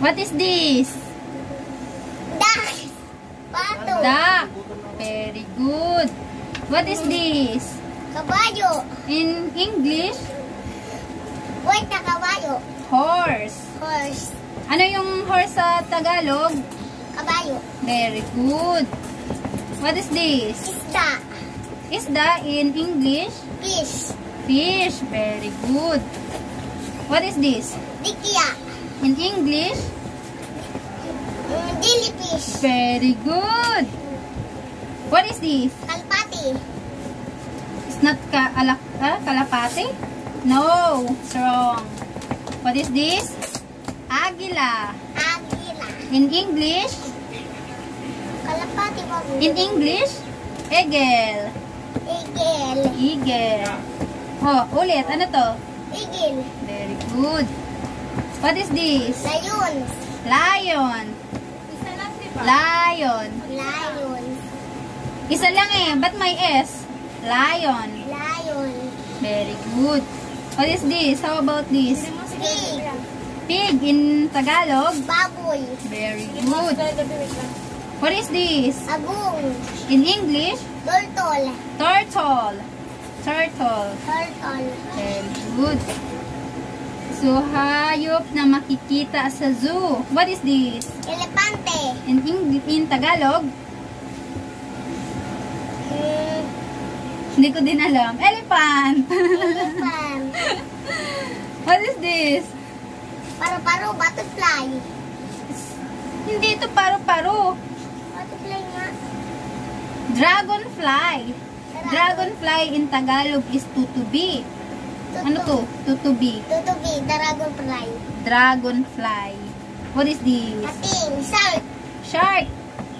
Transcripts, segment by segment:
What is this? Duck. Pato. Duck. Very good. What is this? Kabayo. In English, Wait na kabayo. horse. Horse. Ano yung horse sa Tagalog? Kabayo. Very good. What is this? Isda. Isda in English? Fish. Fish. Very good. What is this? Dikya. In English? Jellyfish. Very good. What is this? Kalpati. It's not ka alak ah, kalapate? No, it's wrong. What is this? Agila. Agila. In English? Kalapati? In English? Eagle. Igil. Eagle. Oh, ulit. Ano to? Igil. Very good. What is this? Lion. Lion. Lion. Lion. Isa lang eh. Ba't may S? Lion. Lion. Very good. What is this? How about this? Pig. Pig in Tagalog? Baboy. Very good. What is this? Agong. In English? Turtle. Turtle. Turtle. Turtle. Very good. So, hayop na makikita sa zoo. What is this? Elepante. In, Eng- in Tagalog? Mm, Hindi ko din alam. Elephant. elephant. What is this? Paru-paro. Butterfly. Hindi ito paru-paro. Butterfly nga. Dragonfly. Dragonfly in Tagalog is tutubi. Ano to? Tutubi. Tutubi. Dragonfly. Dragonfly. What is this? Kating. Shark. Shark.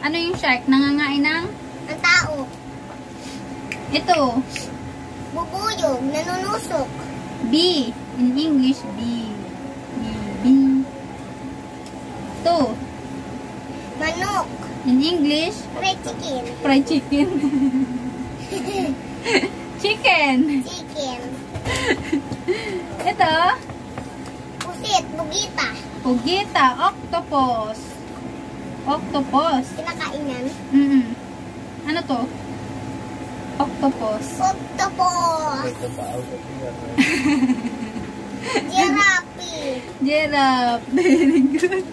Ano yung shark? Nangangain ng? Ang tao. Ito. Bubuyog. Nanunusok. Bee. In English, bee. Bee. Bee. Ito. Manok. In English, Fried chicken. fried chicken. Chicken. Chicken. Ito. Pusit. Bugita. Pugita. Octopus. Octopus. Kinakainan. Mm -mm. Ano to? Octopus. Octopus. Giraffe. Giraffe. Very good.